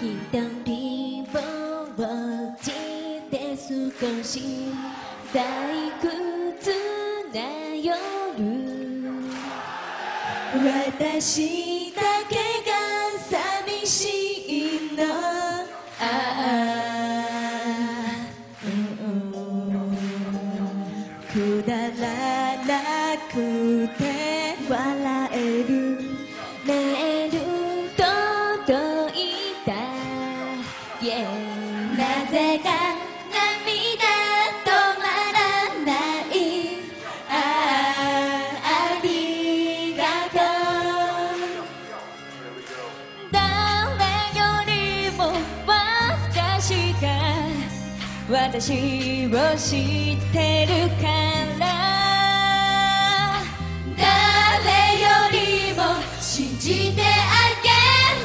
一人ぼっちで少し退屈な夜私だけが寂しいのああ、くだらなくて笑 yeah、なぜか涙止まらない。ああありがとう。誰よりも私が私を知ってるから。誰よりも信じてあげ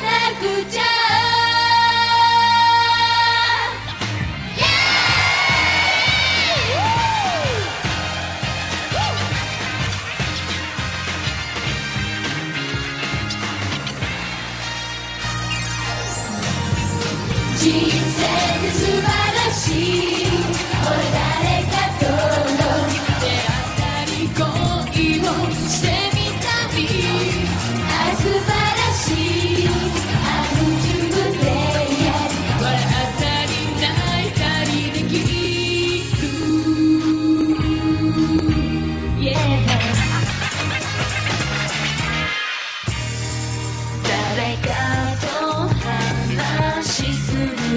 なくちゃ。人生って素晴らしい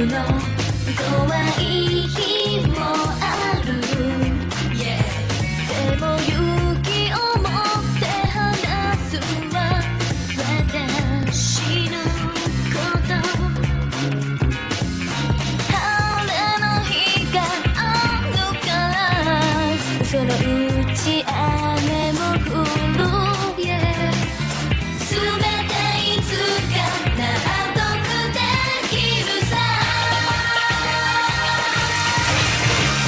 の怖い